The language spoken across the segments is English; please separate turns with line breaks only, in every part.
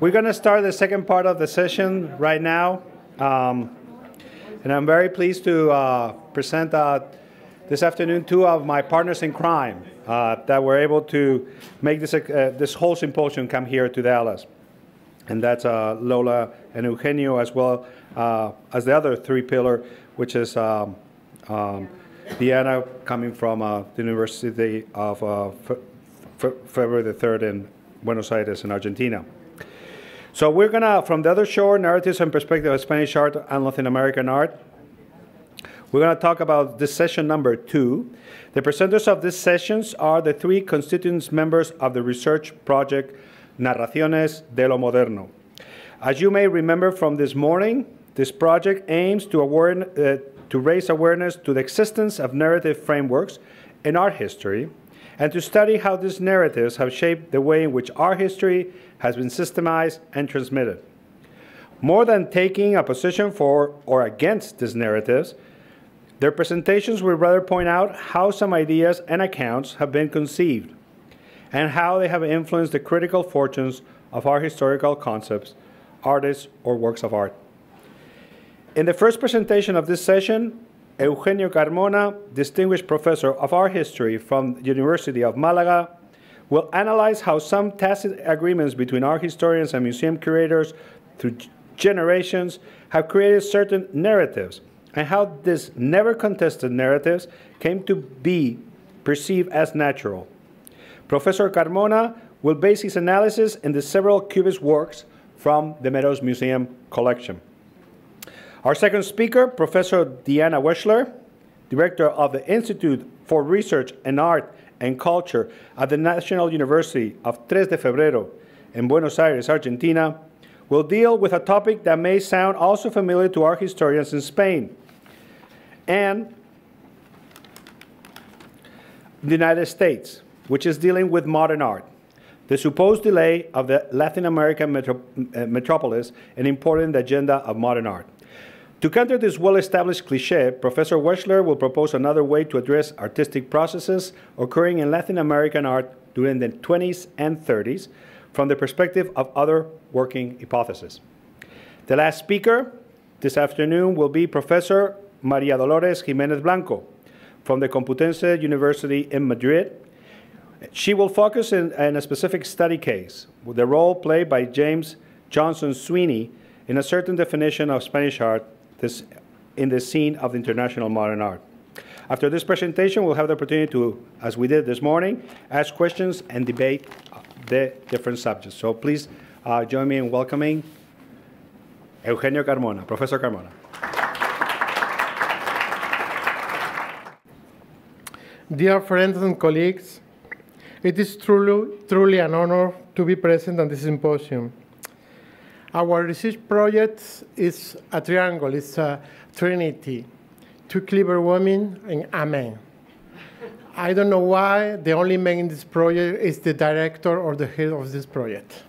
We're going to start the second part of the session right now. Um, and I'm very pleased to uh, present uh, this afternoon two of my partners in crime uh, that were able to make this, uh, this whole symposium come here to Dallas. And that's uh, Lola and Eugenio, as well uh, as the other three pillar, which is um, um, Diana coming from the University of February the 3rd in Buenos Aires in Argentina. So we're gonna, from the other shore, narratives and perspective of Spanish art and Latin American art. We're gonna talk about this session number two. The presenters of these sessions are the three constituent members of the research project Narraciones de lo Moderno. As you may remember from this morning, this project aims to, aware, uh, to raise awareness to the existence of narrative frameworks in art history and to study how these narratives have shaped the way in which art history has been systemized and transmitted. More than taking a position for or against these narratives, their presentations will rather point out how some ideas and accounts have been conceived and how they have influenced the critical fortunes of our historical concepts, artists, or works of art. In the first presentation of this session, Eugenio Carmona, Distinguished Professor of Art History from the University of Malaga, will analyze how some tacit agreements between art historians and museum curators through generations have created certain narratives and how these never contested narratives came to be perceived as natural. Professor Carmona will base his analysis in the several Cubist works from the Meadows Museum collection. Our second speaker, Professor Diana Wechsler, director of the Institute for Research in Art and Culture at the National University of Tres de Febrero in Buenos Aires, Argentina, will deal with a topic that may sound also familiar to our historians in Spain and the United States, which is dealing with modern art. The supposed delay of the Latin American metro uh, metropolis, an important agenda of modern art. To counter this well-established cliche, Professor Wechsler will propose another way to address artistic processes occurring in Latin American art during the 20s and 30s from the perspective of other working hypotheses. The last speaker this afternoon will be Professor Maria Dolores Jimenez Blanco from the Complutense University in Madrid. She will focus in, in a specific study case, with the role played by James Johnson Sweeney in a certain definition of Spanish art this, in the scene of the international modern art. After this presentation, we'll have the opportunity to, as we did this morning, ask questions and debate the different subjects. So please uh, join me in welcoming Eugenio Carmona, Professor Carmona.
Dear friends and colleagues, it is truly, truly an honor to be present at this symposium. Our research project is a triangle, it's a trinity, two clever women and a man. I don't know why the only man in this project is the director or the head of this project,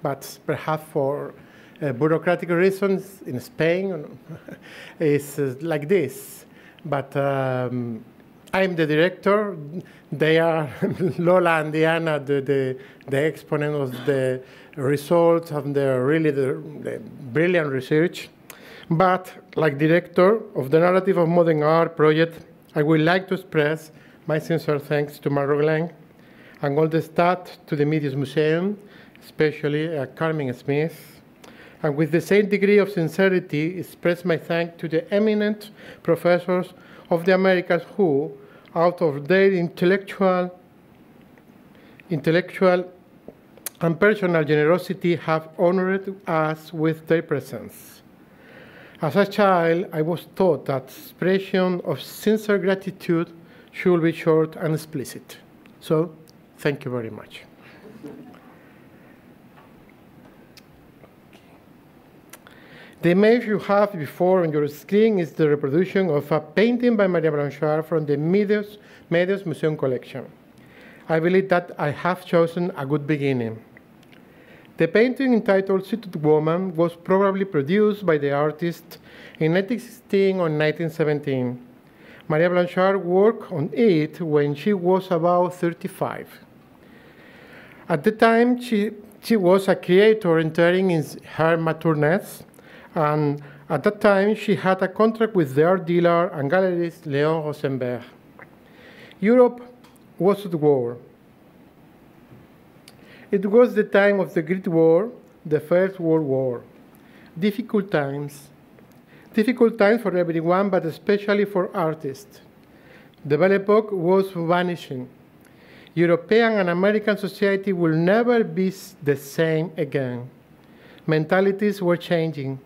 but perhaps for uh, bureaucratic reasons in Spain, it's uh, like this. But um, I'm the director. They are Lola and Diana, the, the, the exponent of the results of the really the, the brilliant research. But like director of the Narrative of Modern Art project, I would like to express my sincere thanks to Mark Roglán and all the staff to the Meadows Museum, especially uh, Carmen Smith, and with the same degree of sincerity express my thanks to the eminent professors of the Americas who, out of their intellectual, intellectual and personal generosity have honored us with their presence. As a child, I was taught that expression of sincere gratitude should be short and explicit. So, thank you very much. The image you have before on your screen is the reproduction of a painting by Maria Blanchard from the Meadows, Meadows Museum collection. I believe that I have chosen a good beginning. The painting entitled Seated Woman was probably produced by the artist in 1916 or 1917. Maria Blanchard worked on it when she was about 35. At the time, she, she was a creator entering in her matureness, and at that time, she had a contract with the art dealer and gallerist Léonce Rosenberg. Europe was at war. It was the time of the Great War, the First World War. Difficult times. Difficult times for everyone, but especially for artists. The Belle Epoque was vanishing. European and American society will never be the same again. Mentalities were changing.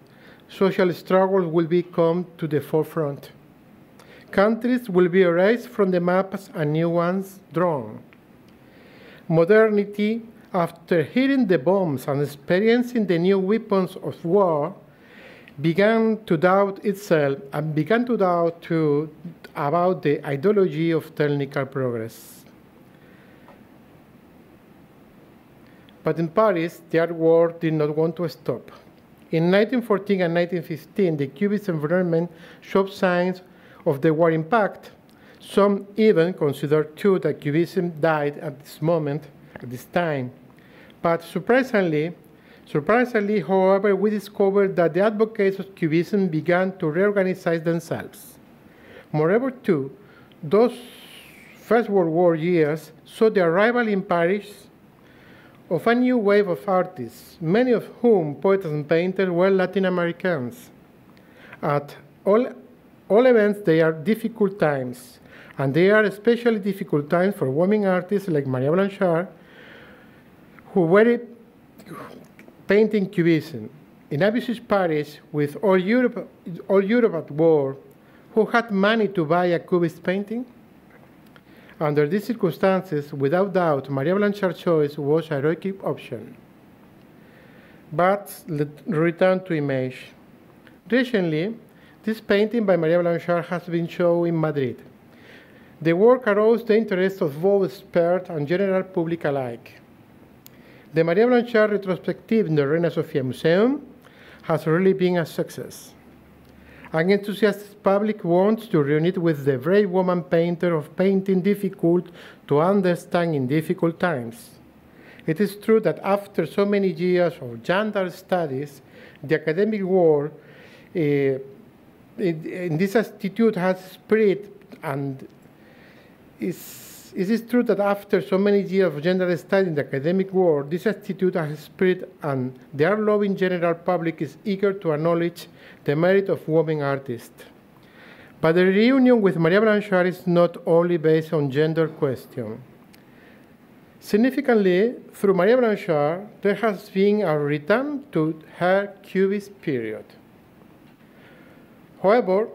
Social struggles will be come to the forefront. Countries will be erased from the maps and new ones drawn. Modernity, after hearing the bombs and experiencing the new weapons of war, began to doubt itself and began to doubt to, about the ideology of technical progress. But in Paris, the art war did not want to stop. In 1914 and 1915, the Cubist environment showed signs of the war impact. Some even considered too that Cubism died at this moment, at this time. But surprisingly, surprisingly, however, we discovered that the advocates of Cubism began to reorganize themselves. Moreover, too, those First World War years saw the arrival in Paris of a new wave of artists, many of whom, poets and painters, were Latin Americans. At all, all events, they are difficult times, and they are especially difficult times for women artists like Maria Blanchard, who were painting Cubism. In ambitious Paris, with all Europe, all Europe at war, who had money to buy a Cubist painting? Under these circumstances, without doubt, Maria Blanchard's choice was a heroic option. But let's return to image. Recently, this painting by Maria Blanchard has been shown in Madrid. The work aroused the interest of both experts and general public alike. The Maria Blanchard retrospective in the Reina Sofia Museum has really been a success. An enthusiastic public wants to reunite with the brave woman painter of painting difficult to understand in difficult times. It is true that after so many years of gender studies, the academic world uh, in this institute has spread and is it is true that after so many years of gender study in the academic world, this institute has spread and the art-loving general public is eager to acknowledge the merit of women artists. But the reunion with Maria Blanchard is not only based on gender question. Significantly, through Maria Blanchard, there has been a return to her Cubist period. However,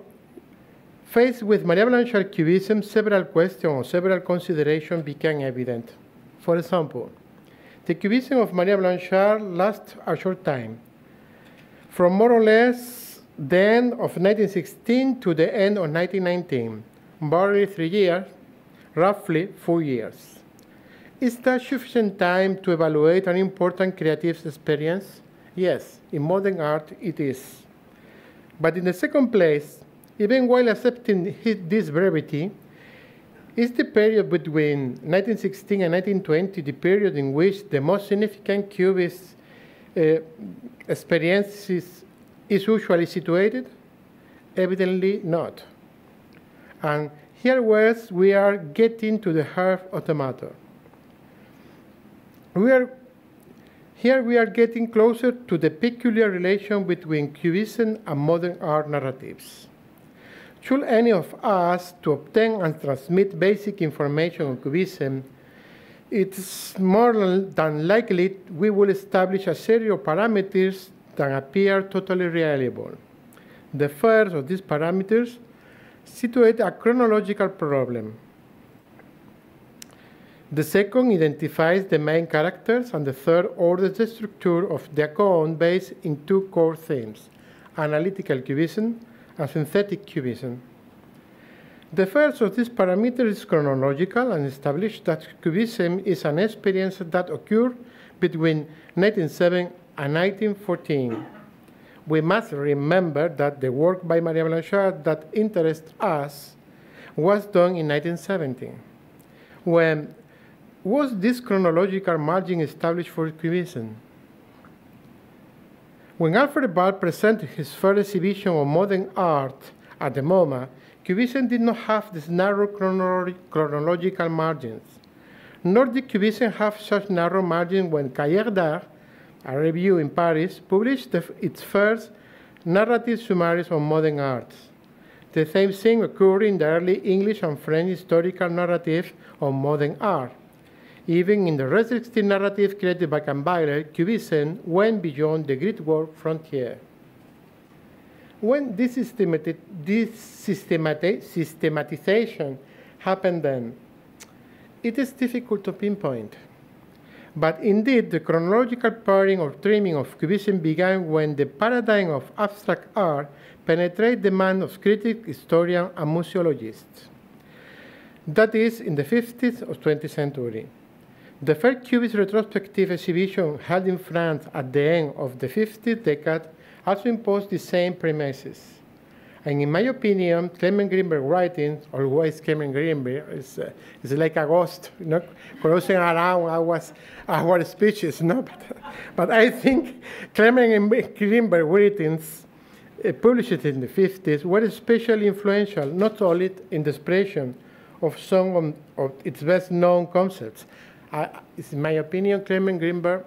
faced with Maria Blanchard Cubism, several questions or several considerations became evident. For example, the Cubism of Maria Blanchard lasted a short time, from more or less the end of 1916 to the end of 1919, barely three years, roughly four years. Is that sufficient time to evaluate an important creative experience? Yes, in modern art it is. But in the second place, even while accepting this brevity, is the period between 1916 and 1920 the period in which the most significant Cubist uh, experiences is usually situated? Evidently not. And here was we are getting to the heart of the matter. We are, here we are getting closer to the peculiar relation between Cubism and modern art narratives. Should any of us to obtain and transmit basic information on Cubism, it's more than likely we will establish a series of parameters that appear totally reliable. The first of these parameters situate a chronological problem. The second identifies the main characters, and the third orders the structure of the account based in two core themes, analytical cubism and synthetic cubism. The first of these parameters is chronological and establishes that cubism is an experience that occurred between 1907 and 1914, we must remember that the work by Maria Blanchard that interests us was done in 1917, when was this chronological margin established for Cubism? When Alfred Barr presented his first exhibition of modern art at the MoMA, Cubism did not have these narrow chronolo chronological margins. Nor did Cubism have such narrow margins when Cahiers d'Art, a review in Paris, published the, its first narrative summaries on modern arts. The same thing occurred in the early English and French historical narrative on modern art. Even in the restrictive narrative created by Kahnweiler, Cubism went beyond the Great War frontier. When this, systemati this systemati systematization happened then, it is difficult to pinpoint. But indeed, the chronological pairing or trimming of Cubism began when the paradigm of abstract art penetrated the mind of critics, historians, and museologists. That is, in the 50th or 20th century. The first Cubist retrospective exhibition held in France at the end of the 50th decade also imposed the same premises. And in my opinion, Clement Greenberg writings, always Clement Greenberg, is, uh, is like a ghost, you know, crossing around our, our speeches. No? But, but I think Clement Greenberg writings uh, published in the 50s were especially influential, not only in the expression of some of, of its best known concepts, I, in my opinion, Clement Greenberg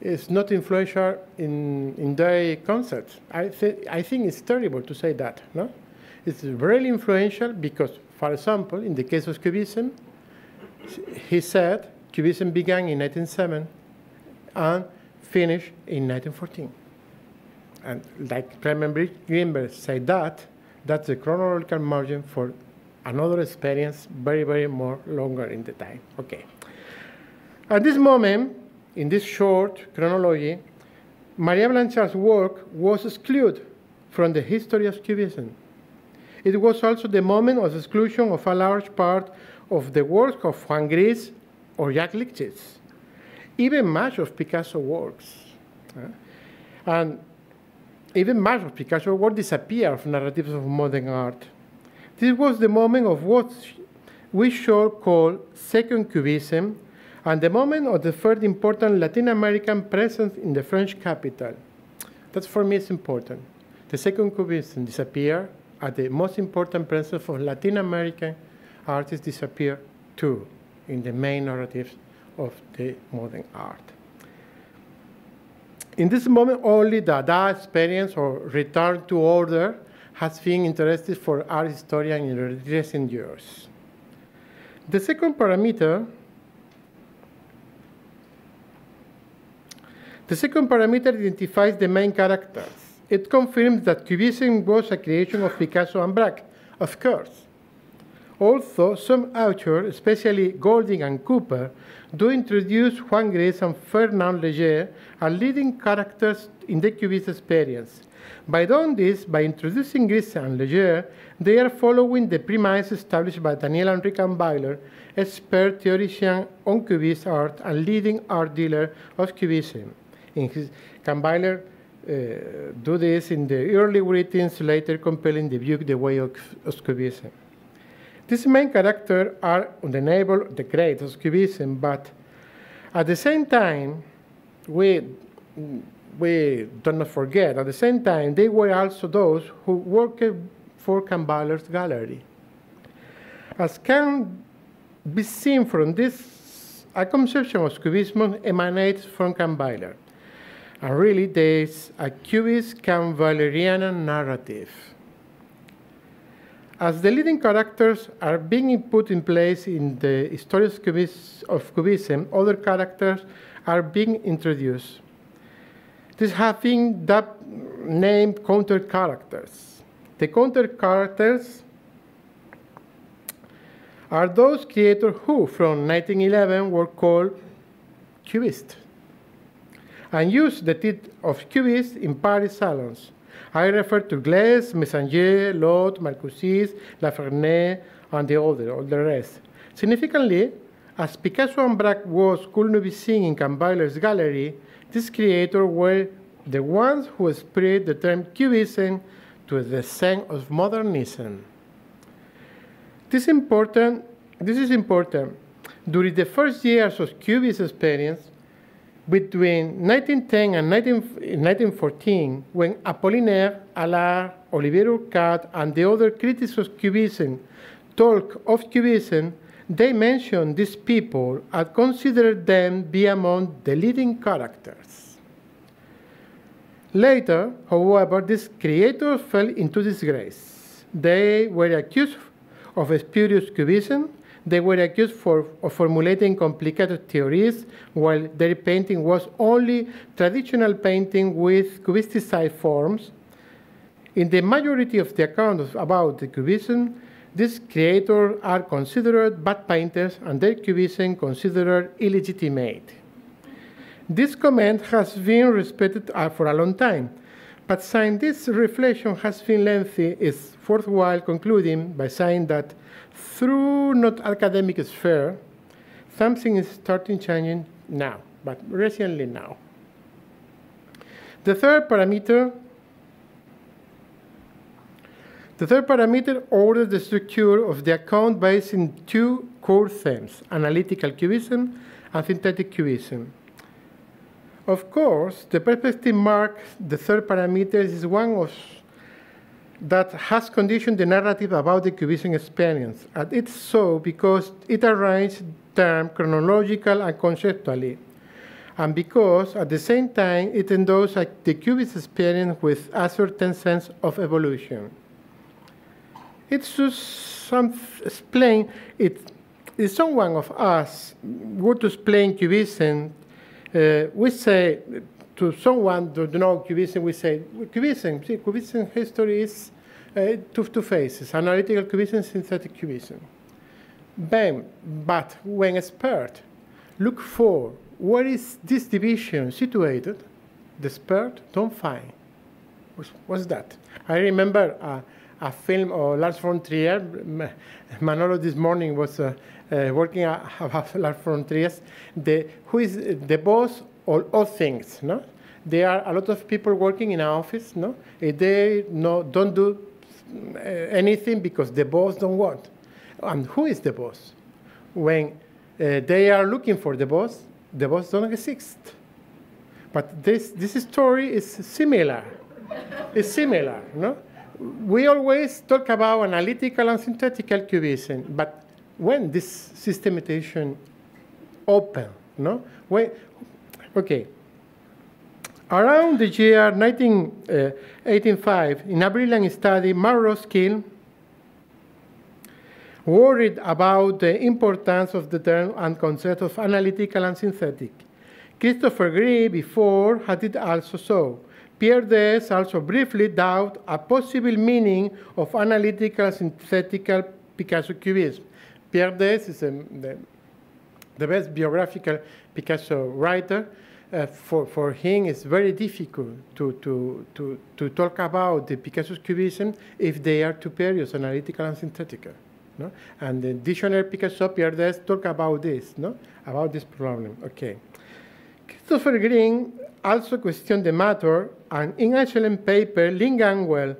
is not influential in, in their concepts. I, th I think it's terrible to say that. No? It's really influential because, for example, in the case of Cubism, he said Cubism began in 1907 and finished in 1914. And like Clement Greenberg said that, that's the chronological margin for another experience very, very more longer in the time. Okay. At this moment, in this short chronology, Maria Blanchard's work was excluded from the history of Cubism. It was also the moment of exclusion of a large part of the work of Juan Gris or Jacques Lipchitz, even much of Picasso's works. Uh, and even much of Picasso's work disappeared from narratives of modern art. This was the moment of what we shall call second Cubism, and the moment of the third important Latin American presence in the French capital. That for me is important. The second Cubism disappeared, and the most important presence of Latin American artists disappeared too in the main narratives of the modern art. In this moment, only the Dada experience or return to order has been interested for art historian in recent years. The second parameter The second parameter identifies the main characters. It confirms that Cubism was a creation of Picasso and Braque, of course. Also, some authors, especially Golding and Cooper, do introduce Juan Gris and Fernand Léger as leading characters in the Cubist experience. By doing this, by introducing Gris and Léger, they are following the premise established by Daniel Henri Kahnweiler, expert theoretician on Cubist art and leading art dealer of Cubism in his Kahnweiler uh, do this in the early writings, later compelling the view the way of, of Cubism. These main characters are undeniable, the great of Cubism, but at the same time, we, we do not forget, at the same time, they were also those who worked for Kahnweiler's gallery. As can be seen from this, a conception of Cubism emanates from Kahnweiler. And really, there's a Cubist Kahnweilerian narrative. As the leading characters are being put in place in the story of Cubism, other characters are being introduced. These have been named counter characters. The counter characters are those creators who, from 1911, were called Cubists and used the title of Cubists in Paris salons. I refer to Gleizes, Metzinger, Lhote, Marcoussis, La Fresnaye, and the other, all the rest. Significantly, as Picasso and Braque was could not be seen in Kahnweiler's gallery, these creators were the ones who spread the term Cubism to the sense of modernism. This, important, this is important during the first years of Cubist experience, between 1910 and 19, 1914, when Apollinaire, Allard, Olivier Hourcade, and the other critics of Cubism talk of Cubism, they mention these people and consider them be among the leading characters. Later, however, these creators fell into disgrace. They were accused of spurious cubism. They were accused for, of formulating complicated theories, while their painting was only traditional painting with cubisticized forms. In the majority of the accounts about the cubism, these creators are considered bad painters and their cubism considered illegitimate. This comment has been respected uh, for a long time, but since this reflection has been lengthy, it's worthwhile concluding by saying that through not academic sphere, something is starting changing now, but recently now. The third parameter the third parameter orders the structure of the account based in two core themes, analytical cubism and synthetic cubism. Of course, the perspective mark, the third parameter, is one of that has conditioned the narrative about the Cubism experience. And it's so because it arranges terms chronological and conceptually, and because at the same time it endorses the Cubist experience with a certain sense of evolution. It should some explain it. If someone of us to explain Cubism, uh, we say to someone who know Cubism, we say, Cubism, see, Cubism history is uh, two, two phases, analytical Cubism, synthetic Cubism. Then, but when expert look for where is this division situated, the expert don't find. What's, what's that? I remember uh, a film of Lars von Trier. Manolo this morning was uh, uh, working about Lars von Trier. The, who is the boss of all things, no? There are a lot of people working in an office, no? They no, don't do uh, anything because the boss don't want. And who is the boss? When uh, they are looking for the boss, the boss don't exist. But this, this story is similar. it's similar, no? We always talk about analytical and synthetical cubism, but when this systematization open, no? When, okay. Around the year 1985, uh, in a brilliant study, Mark Roskill worried about the importance of the term and concept of analytical and synthetic. Christopher Gray before had it also so. Pierre Daix also briefly doubt a possible meaning of analytical synthetical Picasso cubism. Pierre Daix is a, the, the, best biographical Picasso writer. Uh, for, for him, it's very difficult to, to, to, to talk about the Picasso cubism if they are two periods, analytical and synthetical. No? And the dictionary Picasso, Pierre Daix, talk about this, no? about this problem. Okay. Christopher Green also questioned the matter, and in an excellent paper, Lynn Gamwell,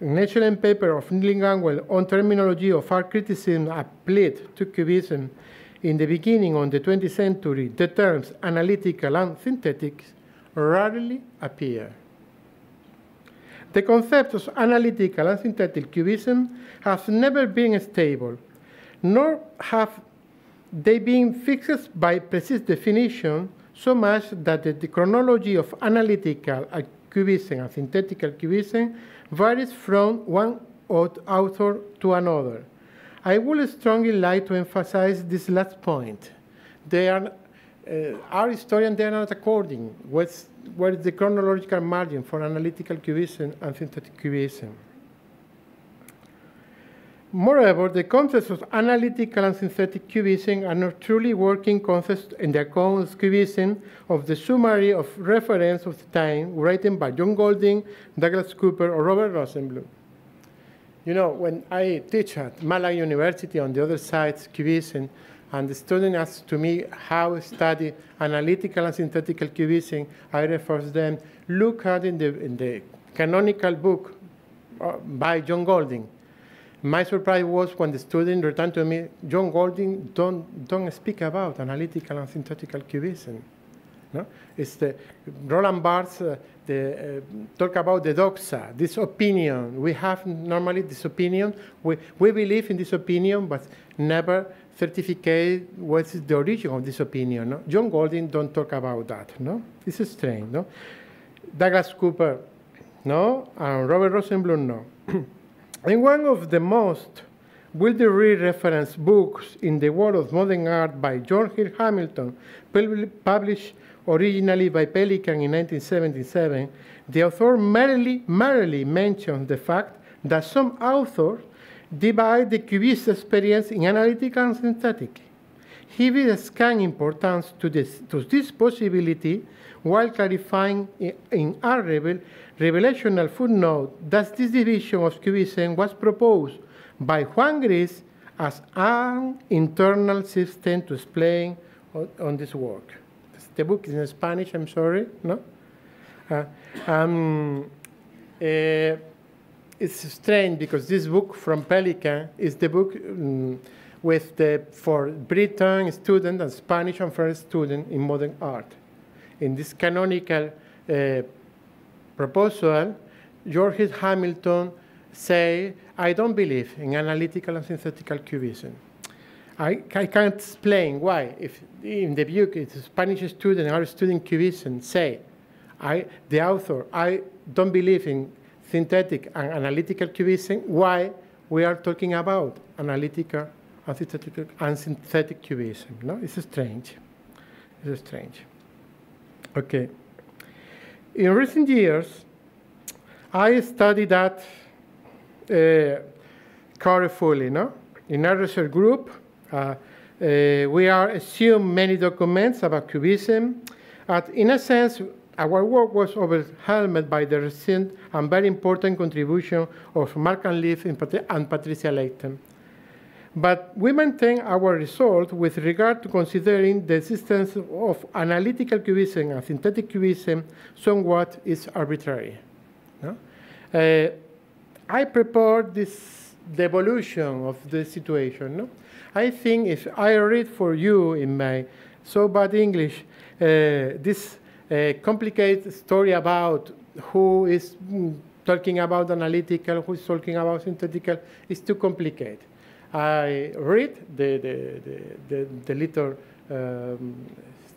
an excellent paper of Lynn Gamwell on terminology of art criticism applied to Cubism in the beginning of the 20th century, the terms analytical and synthetic rarely appear. The concepts of analytical and synthetic cubism have never been stable, nor have they been fixed by precise definition so much that the, the chronology of analytical cubism and synthetical cubism varies from one author to another. I would strongly like to emphasize this last point. They are, uh, our historians, they are not according with the chronological margin for analytical cubism and synthetic cubism. Moreover, the concepts of analytical and synthetic cubism are not truly working concepts in the accounts cubism of the summary of reference of the time written by John Golding, Douglas Cooper, or Robert Rosenblum. You know, when I teach at Malaga University on the other side, cubism, and the student asks to me how to study analytical and synthetic cubism, I refer them, look at in the, in the canonical book uh, by John Golding My surprise was when the student returned to me, John Golding, don't, don't speak about analytical and synthetical cubism. No? It's the Roland Barthes uh, the, uh, talk about the doxa, this opinion. We have normally this opinion. We, we believe in this opinion, but never certificate what is the origin of this opinion. No? John Golding don't talk about that. No, this is strange. No, Douglas Cooper, no, and Robert Rosenblum, no. in one of the most widely referenced books in the world of modern art by George Heard Hamilton, published originally by Pelican in 1977, the author merely, merely mentions the fact that some authors divide the cubist experience in analytical and synthetic. He gives scant importance to this, to this possibility while clarifying in our revelational footnote that this division of cubism was proposed by Juan Gris as an internal system to explain on, on this work. The book is in Spanish, I'm sorry, no? Uh, um, uh, it's strange because this book from Pelican is the book um, with the, for Britain student and Spanish and French student in modern art. In this canonical uh, proposal, George Hamilton say, I don't believe in analytical and synthetical cubism. I, I can't explain why. If in the book, it's a Spanish student or student cubism say, I, the author, I don't believe in synthetic and analytical cubism, why we are talking about analytical and synthetic, and synthetic cubism. No, it's strange. It's strange. Okay. In recent years, I studied that uh, carefully. No, in our research group, uh, uh, we are assume many documents about cubism. And in a sense, our work was overwhelmed by the recent and very important contribution of Mark Antliff and Patricia Leighten. But we maintain our result with regard to considering the existence of analytical cubism and synthetic cubism somewhat is arbitrary. No? Uh, I prepared this the evolution of the situation. No? I think if I read for you in my so bad English uh, this a complicated story about who is talking about analytical, who is talking about synthetical, is too complicated. I read the, the, the, the, the little um,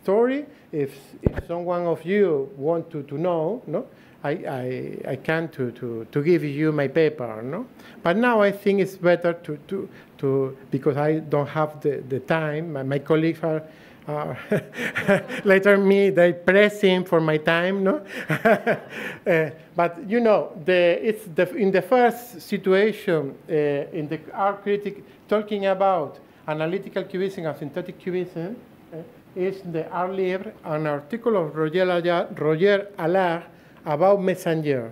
story. If, if someone of you want to, to know, no, I, I, I can to, to, to give you my paper, no? But now I think it's better to, to, to because I don't have the, the time, my, my colleagues are uh, later me they press him for my time no? Uh, but you know the, it's the, in the first situation uh, in the art critic talking about analytical cubism and synthetic cubism uh, is the art livre an article of roger, roger allard about Metzinger.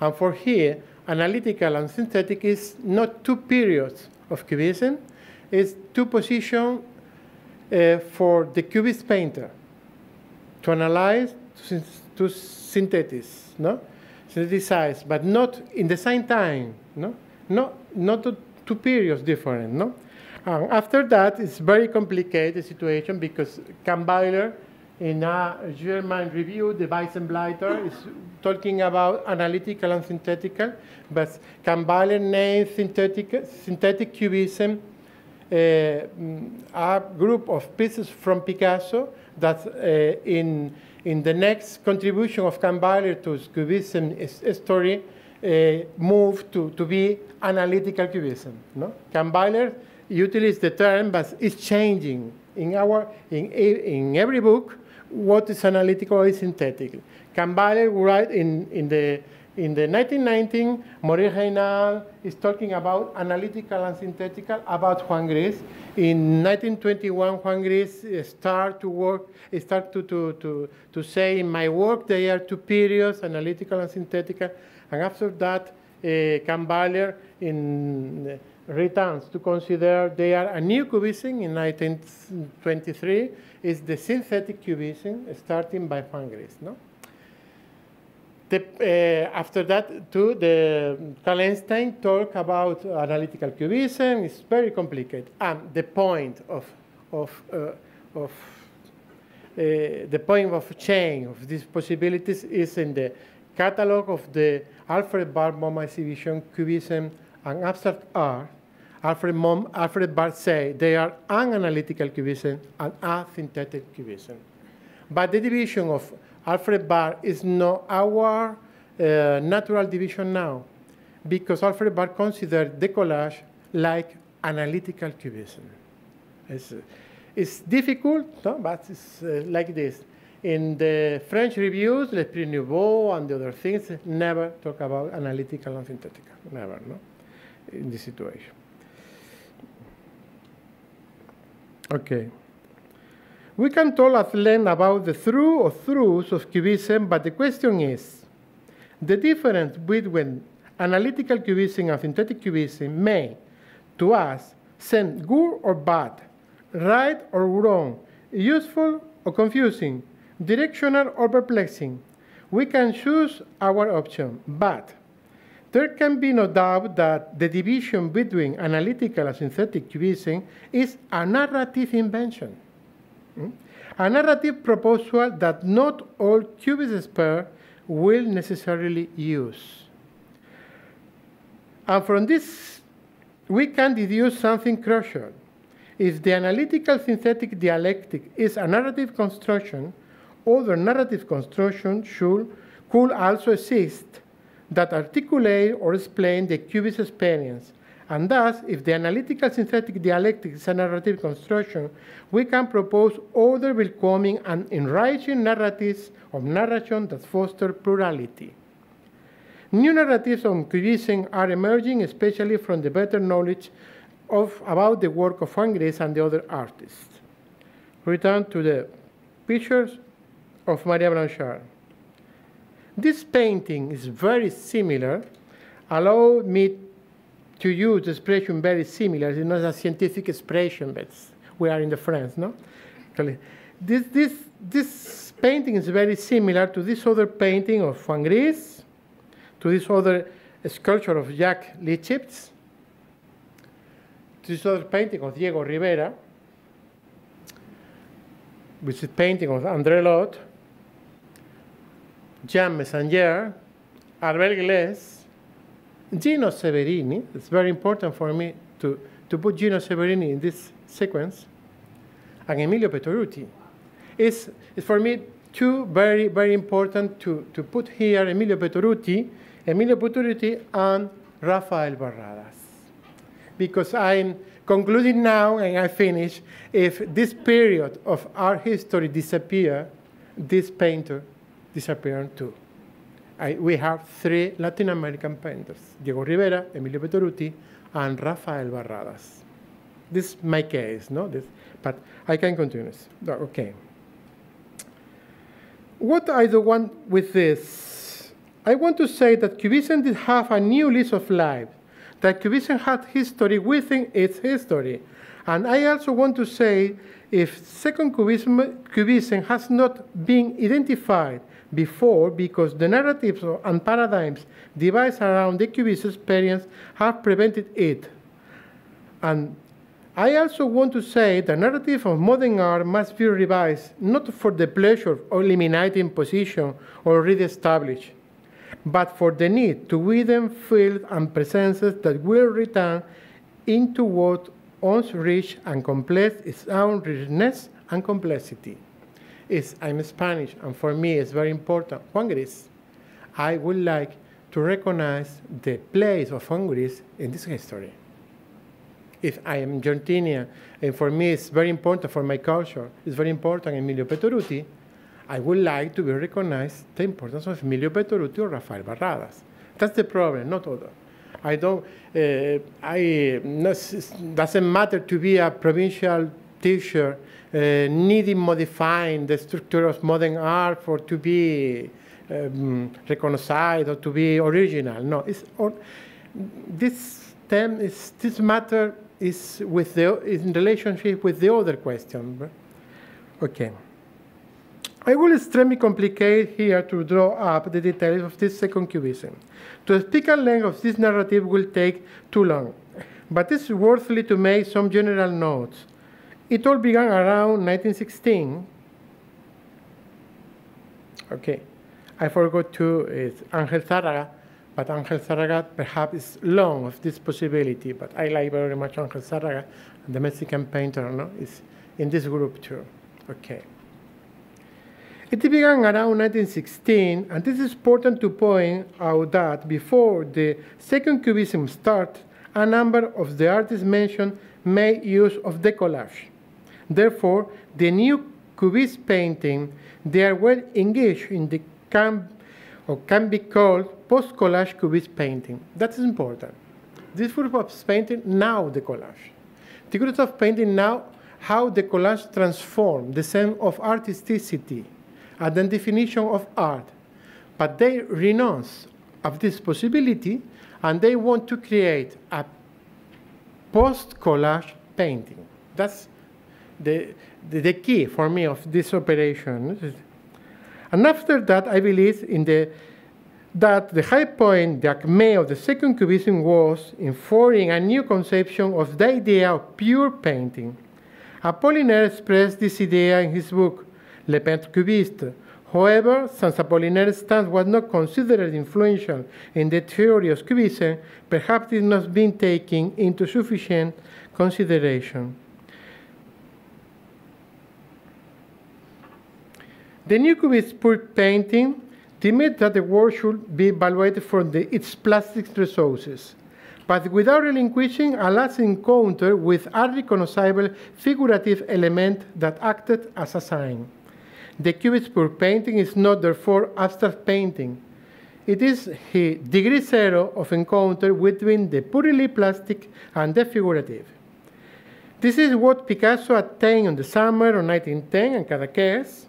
And for here analytical and synthetic is not two periods of cubism it's two positions uh, for the cubist painter to analyze, to, to synthesize, no? synthesize, but not in the same time, no? Not, not two periods different, no? After that, it's very complicated situation because Kahnweiler, in a German review, the Weissenblätter, is talking about analytical and synthetical, but Kahnweiler names synthetic, synthetic cubism a group of pieces from Picasso that uh, in, in the next contribution of Kahnweiler to Cubism story uh, moved to, to be analytical Cubism. No? Kahnweiler utilizes the term, but it's changing. In, our, in, in every book, what is analytical is synthetic. Kahnweiler write in, in the in the 1919, Maurice Raynal is talking about analytical and synthetical about Juan Gris. In 1921, Juan Gris eh, start to work, eh, start to, to, to, to say in my work they are two periods, analytical and synthetical. And after that, uh, in returns to consider they are a new cubism in 1923 is the synthetic cubism starting by Juan Gris. No? The, uh, after that, too, the Carl Einstein talk about analytical cubism. is very complicated. And the point of, of, uh, of uh, the point of change of these possibilities is in the catalog of the Alfred Barr MoMA exhibition, Cubism and Abstract Art. Alfred, Mom, Alfred Barr say they are an analytical cubism and a synthetic cubism. But the division of Alfred Barr is not our uh, natural division now, because Alfred Barr considered decollage like analytical cubism. It's, it's difficult, no? but it's uh, like this. In the French reviews, L'Esprit Nouveau and the other things never talk about analytical and synthetic. Never, no? In this situation. Okay. We can talk at length about the through or throughs of cubism, but the question is, the difference between analytical cubism and synthetic cubism may, to us, seem good or bad, right or wrong, useful or confusing, directional or perplexing. We can choose our option, but there can be no doubt that the division between analytical and synthetic cubism is a narrative invention. A narrative proposal that not all cubist experts will necessarily use. And from this, we can deduce something crucial. If the analytical synthetic dialectic is a narrative construction, other narrative constructions should, could also exist that articulate or explain the cubist experience and thus, if the analytical synthetic dialectic is a narrative construction, we can propose other welcoming and enriching narratives of narration that foster plurality. New narratives on cubism are emerging, especially from the better knowledge of, about the work of Juan Gris and the other artists. Return to the pictures of Maria Blanchard. This painting is very similar. Allow me to use the expression very similar. It's not a scientific expression, but we are in the France, no? This, this, this painting is very similar to this other painting of Juan Gris, to this other sculpture of Jacques Lipchitz, to this other painting of Diego Rivera, which is painting of André Lhote, Jean Metzinger, Albert Gleizes, Gino Severini, it's very important for me to, to put Gino Severini in this sequence, and Emilio Pettoruti. It's, it's for me two very, very important to, to put here Emilio Pettoruti, Emilio Pettoruti, and Rafael Barradas. Because I'm concluding now and I finish, if this period of art history disappear, this painter disappeared too. I, we have three Latin American painters, Diego Rivera, Emilio Pettoruti, and Rafael Barradas. This is my case, no? This, but I can continue. Okay. What I do want with this, I want to say that Cubism did have a new lease of life, that Cubism had history within its history. And I also want to say if second Cubism, Cubism has not been identified before because the narratives and paradigms devised around the cubist experience have prevented it. And I also want to say the narrative of modern art must be revised not for the pleasure of eliminating position already established, but for the need to widen fields and presences that will return into what once rich and complex its own richness and complexity is I'm Spanish, and for me it's very important. Juan Gris, I would like to recognize the place of Gris in this history. If I am Argentinian, and for me it's very important for my culture, it's very important Emilio Pettoruti, I would like to be recognized the importance of Emilio Pettoruti or Rafael Barradas. That's the problem, not other. I don't, uh, I, doesn't matter to be a provincial teacher uh, needing modifying the structure of modern art for to be um, recognized or to be original. No, it's or, this theme is this matter is with the is in relationship with the other question. Okay. I will extremely complicate here to draw up the details of this second cubism. To speak at length of this narrative will take too long, but it's worthily to make some general notes. It all began around 1916. Okay, I forgot to, uh, it's Angel Zárraga, but Angel Zárraga perhaps is long of this possibility, but I like very much Angel Zárraga, the Mexican painter, no? is in this group too. Okay. It began around 1916, and it is important to point out that before the second cubism started, a number of the artists mentioned made use of decollage. Therefore, the new cubist painting, they are well engaged in the can, or can be called post-collage cubist painting. That is important. This group of painting now the collage. The group of painting now how the collage transformed the sense of artisticity and the definition of art. But they renounce of this possibility and they want to create a post-collage painting. That's the, the, the, key for me of this operation. And after that, I believe in the, that the high point, the acme of the second cubism was in forming a new conception of the idea of pure painting. Apollinaire expressed this idea in his book, Les Peintres Cubistes. However, since Apollinaire's stance was not considered influential in the theory of Cubism, perhaps it has not been taken into sufficient consideration. The new Cubist painting demands that the work should be evaluated from the, its plastic resources, but without relinquishing a last encounter with unrecognizable figurative element that acted as a sign. The cubist pure painting is not therefore abstract painting. It is the degree zero of encounter between the purely plastic and the figurative. This is what Picasso attained in the summer of 1910 in Cadaqués.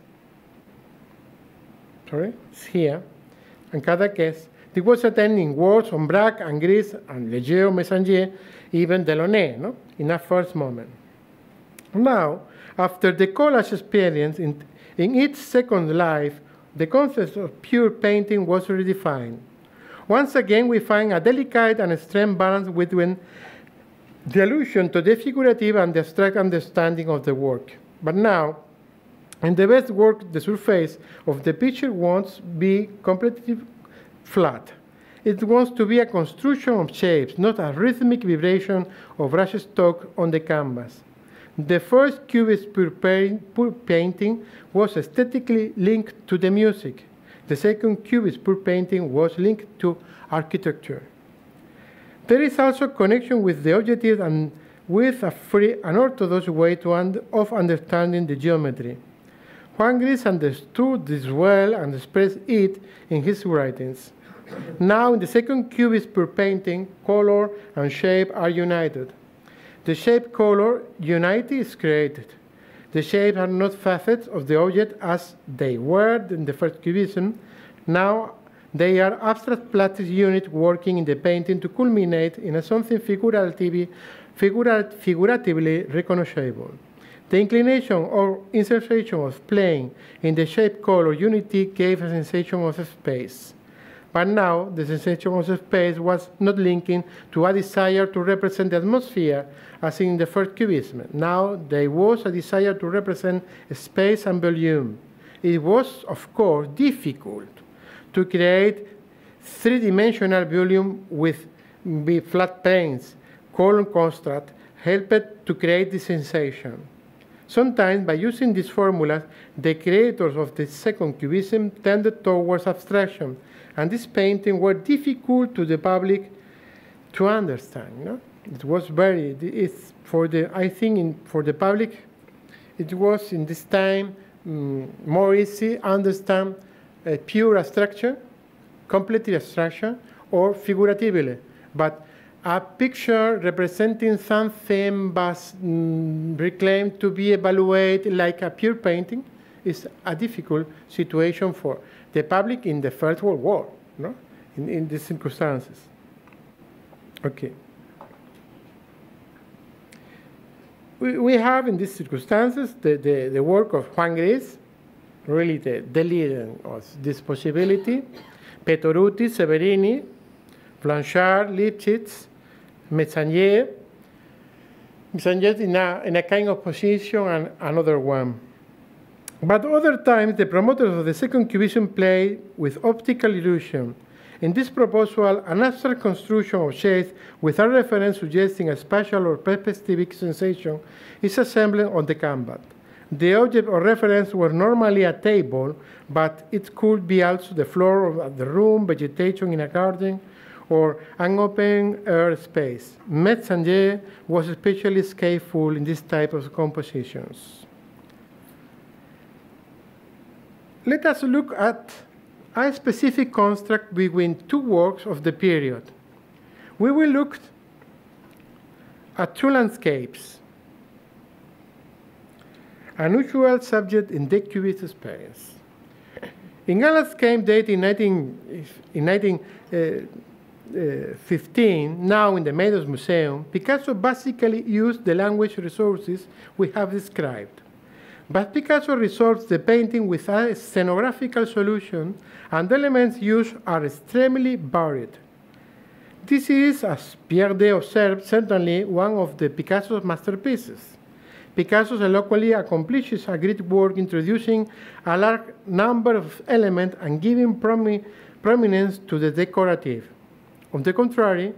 Sorry, it's here. In Cadaqués. It was attending works on Braque and Gris and Leger, Metzinger, even Delaunay, no? in a first moment. Now, after the collage experience in in its second life, the concept of pure painting was redefined. Once again, we find a delicate and extreme balance between the allusion to the figurative and the abstract understanding of the work. But now, in the best work, the surface of the picture wants be completely flat. It wants to be a construction of shapes, not a rhythmic vibration of brush stroke on the canvas. The first Cubist pure, pure painting was aesthetically linked to the music. The second Cubist pure painting was linked to architecture. There is also connection with the objective and with a free and orthodox way un of understanding the geometry. Juan Gris understood this well and expressed it in his writings. Now, in the second Cubist pure painting, color and shape are united. The shape color unity is created. The shapes are not facets of the object as they were in the first cubism. Now they are abstract plastic units working in the painting to culminate in a something figuratively, figurat, figuratively recognizable. The inclination or insertion of plane in the shape color unity gave a sensation of space. But now the sensation of space was not linking to a desire to represent the atmosphere as in the first cubism. Now there was a desire to represent space and volume. It was, of course, difficult to create three-dimensional volume with, flat planes. Column construct helped to create this sensation. Sometimes, by using these formulas, the creators of the second cubism tended towards abstraction, and these paintings were difficult to the public to understand. It was very, it's for the, I think in, for the public, it was in this time um, more easy understand a pure abstraction, completely abstraction, or figuratively. But a picture representing something but mm, reclaimed to be evaluated like a pure painting is a difficult situation for the public in the First World War, no? in, in these circumstances. Okay. We, we have in these circumstances the, the, the work of Juan Gris, really the, the leader of this possibility. Pettoruti, Severini, Blanchard, Lipchitz, Metzinger, Metzinger in a, in a kind of position and another one. But other times, the promoters of the second cubism play with optical illusion. In this proposal, an abstract construction of shades without reference suggesting a spatial or perspectivic sensation is assembled on the canvas. The object of reference were normally a table, but it could be also the floor of the room, vegetation in a garden, or an open air space. Metzinger was especially skillful in this type of compositions. Let us look at a specific construct between two works of the period. We will look at two landscapes, unusual subject in the Cubist experience. In a landscape dated in 19, in 1915, uh, uh, now in the Meadows Museum, Picasso basically used the language resources we have described. But Picasso resolves the painting with a scenographical solution, and the elements used are extremely varied. This is, as Pierre Daix observed, certainly one of the Picasso's masterpieces. Picasso eloquently accomplishes a great work introducing a large number of elements and giving promi prominence to the decorative. On the contrary,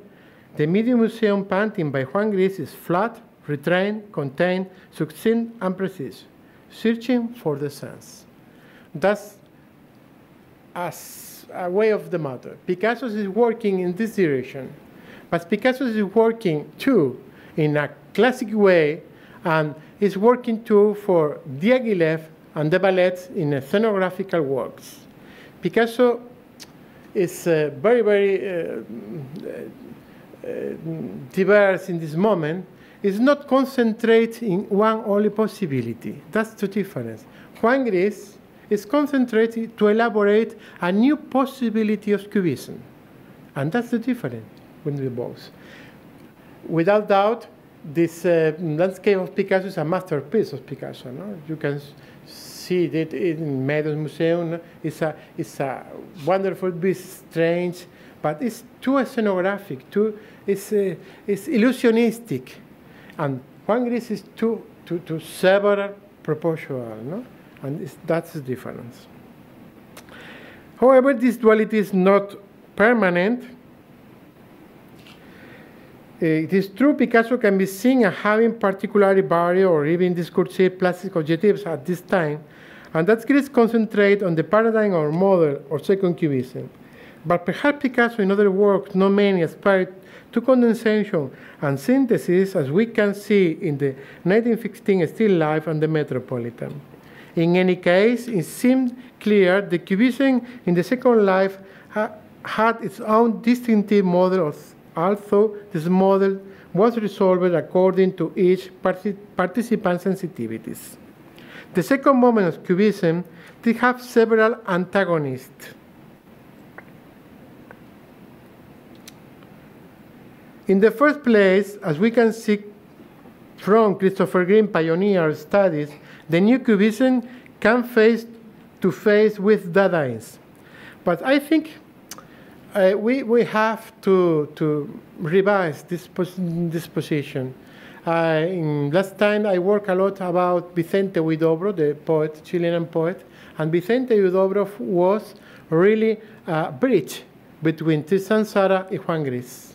the Meadows Museum painting by Juan Gris is flat, restrained, contained, succinct, and precise searching for the sense. That's as a way of the matter. Picasso is working in this direction, but Picasso is working too in a classic way and is working too for Diaghilev and the ballets in scenographical works. Picasso is uh, very, very uh, uh, diverse in this moment, is not concentrate in one only possibility. That's the difference. Juan Gris is concentrated to elaborate a new possibility of cubism. And that's the difference between the both. Without doubt, this uh, landscape of Picasso is a masterpiece of Picasso. No? You can see it in Meadows Museum. It's a, it's a wonderful, bit strange, but it's too scenographic, too, it's, uh, it's illusionistic. And Juan Gris is to, to, too several proportional, no? and that's the difference. However, this duality is not permanent. It is true Picasso can be seen as having particularly varied or even discursive plastic objectives at this time, and that Gris concentrate on the paradigm or model or second cubism. But perhaps Picasso in other works, not many aspired to condensation and synthesis, as we can see in the 1915 still life and the Metropolitan. In any case, it seemed clear the Cubism in the second life ha had its own distinctive model, although this model was resolved according to each partic participant's sensitivities. The second moment of Cubism they have several antagonists. In the first place, as we can see from Christopher Green pioneer studies, the new Cubism can face to face with Dadaism. But I think uh, we, we have to, to revise this, this position. Uh, last time I worked a lot about Vicente Huidobro, the poet, Chilean poet, and Vicente Huidobro was really a bridge between Tristan Tzara and Juan Gris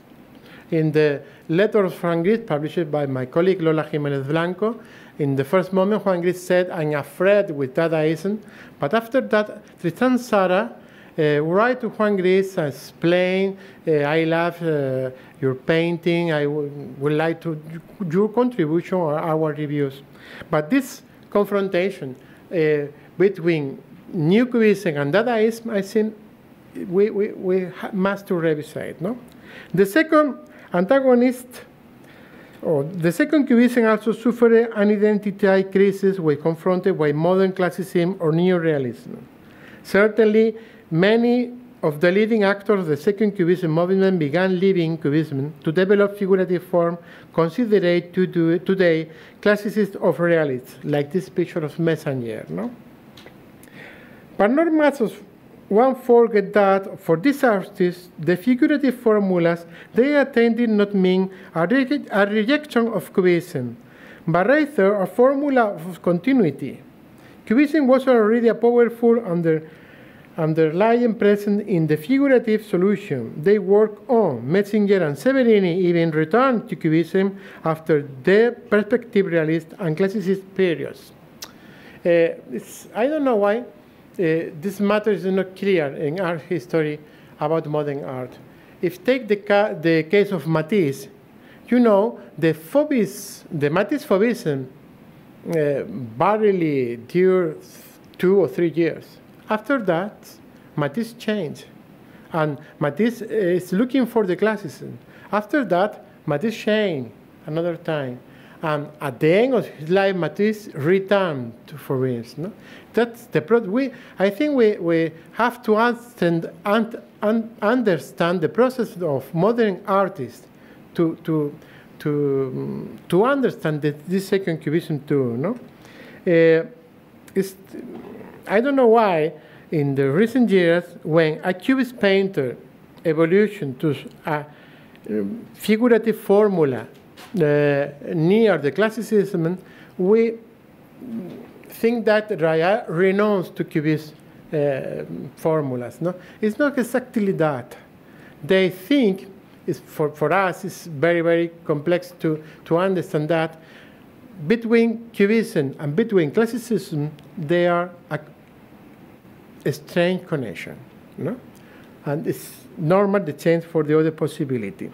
in the letter from Gris published by my colleague Lola Jimenez Blanco. In the first moment, Juan Gris said, I'm afraid with Dadaism. But after that, Tristan Tzara uh, write to Juan Gris and explain, uh, I love uh, your painting, I would like to, your contribution or our reviews. But this confrontation uh, between New Cubism and Dadaism, I think we, we, we must to revisit. No? The second Antagonist, or the second cubism also suffered an identity crisis when confronted by modern classicism or neorealism. Certainly, many of the leading actors of the second cubism movement began leaving cubism to develop figurative form considered to do, today classicists of realists, like this picture of Metzinger. No? But not much of one forget that for these artists, the figurative formulas they attained did not mean a, re a rejection of Cubism, but rather a formula of continuity. Cubism was already a powerful under, underlying present in the figurative solution they work on. Metzinger and Severini even returned to Cubism after the perspective realist and classicist periods. Uh, I don't know why uh, this matter is not clear in art history about modern art. If take the, ca the case of Matisse, you know, the the Matisse Fauvism uh, barely dured two or three years. After that, Matisse changed. And Matisse is looking for the classicism. After that, Matisse changed another time. And at the end of his life, Matisse returned to Fauvism. No? That's the pro- we, I think we, we have to understand, un, un, understand the process of modern artists to, to, to, to understand the, this second cubism too. No? Uh, I don't know why in the recent years when a cubist painter evolution to a um, figurative formula uh, near the classicism, we think that Raya renounced to Cubist uh, formulas. No? It's not exactly that. They think, for, for us, it's very, very complex to, to understand that between Cubism and between classicism, there are strange connection. No? And it's normal the change for the other possibility.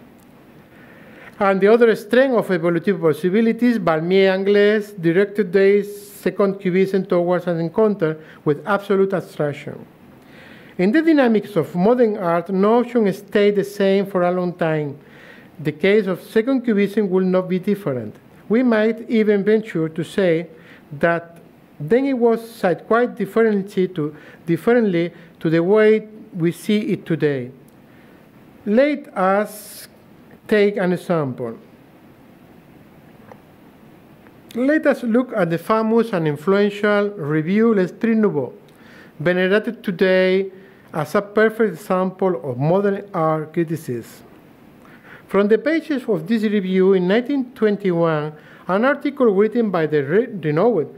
And the other strength of evolutive possibilities, Valmier Angles directed their second cubism towards an encounter with absolute abstraction. In the dynamics of modern art, notion stayed the same for a long time. The case of second cubism will not be different. We might even venture to say that then it was sight quite differently to, differently to the way we see it today. Let us take an example. Let us look at the famous and influential review L'Esprit Nouveau, venerated today as a perfect example of modern art criticism. From the pages of this review in 1921, an article written by the renowned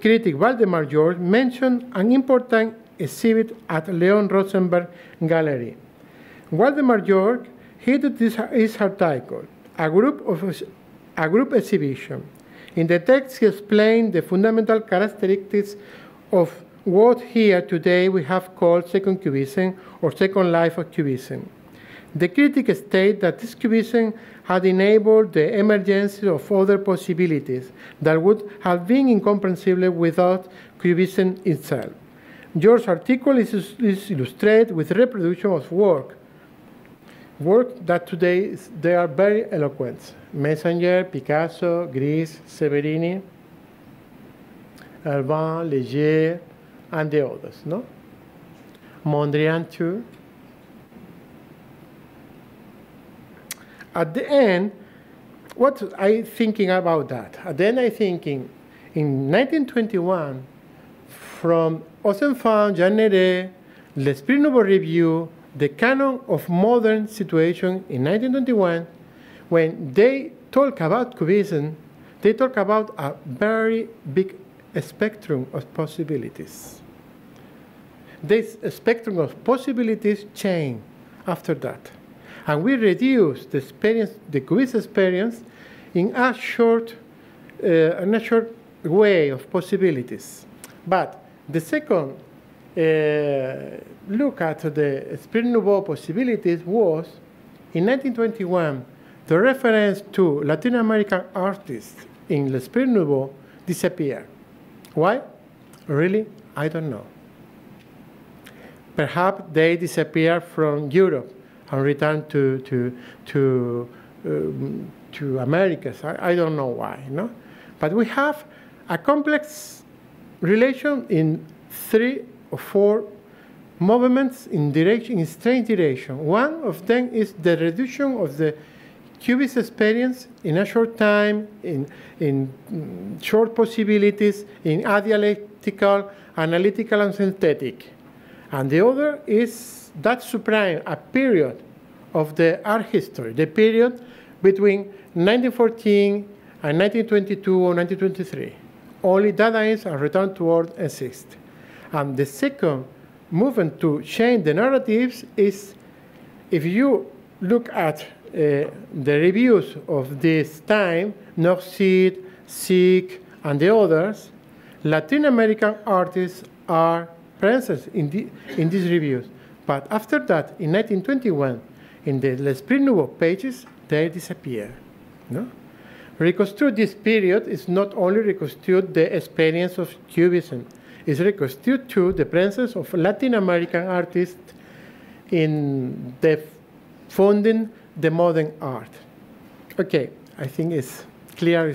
critic Waldemar George mentioned an important exhibit at Léonce Rosenberg Gallery. Waldemar George headed this his article, a group of a group exhibition. In the text, he explained the fundamental characteristics of what here today we have called second cubism or second life of cubism. The critic stated that this cubism had enabled the emergence of other possibilities that would have been incomprehensible without cubism itself. George's article is, is illustrated with reproduction of work work that today is, they are very eloquent. Metzinger, Picasso, Gris, Severini, Herbin, Leger, and the others, no? Mondrian too. At the end, what I thinking about that? At the end, I thinking in 1921, from Ozenfant, Jean L'Esprit Nouveau Review, the canon of modern situation in 1921, when they talk about Cubism, they talk about a very big spectrum of possibilities. This spectrum of possibilities change after that. And we reduce the experience, the Cubist experience, in a short, uh, in a short way of possibilities. But the second uh, look at the Esprit Nouveau possibilities was, in 1921, the reference to Latin American artists in L'Esprit Nouveau disappeared. Why? Really? I don't know. Perhaps they disappeared from Europe and return to, to, to, um, to Americas. I, I don't know why. No? But we have a complex relation in three or four movements in direction, in strange direction. One of them is the reduction of the Cubist experience in a short time, in, in short possibilities, in adialect practical, analytical, and synthetic. And the other is that supreme, a period of the art history, the period between 1914 and 1922 or 1923. Only Dadaism and return to earth exist. And the second movement to change the narratives is if you look at uh, the reviews of this time, Nord-Sud, SIC, and the others, Latin American artists are present in, the, in these reviews. But after that, in 1921, in the L'Esprit Nouveau pages, they disappear. No? Reconstruct this period is not only reconstruct the experience of Cubism, it's reconstruct too the presence of Latin American artists in the funding the modern art. Okay, I think it's clear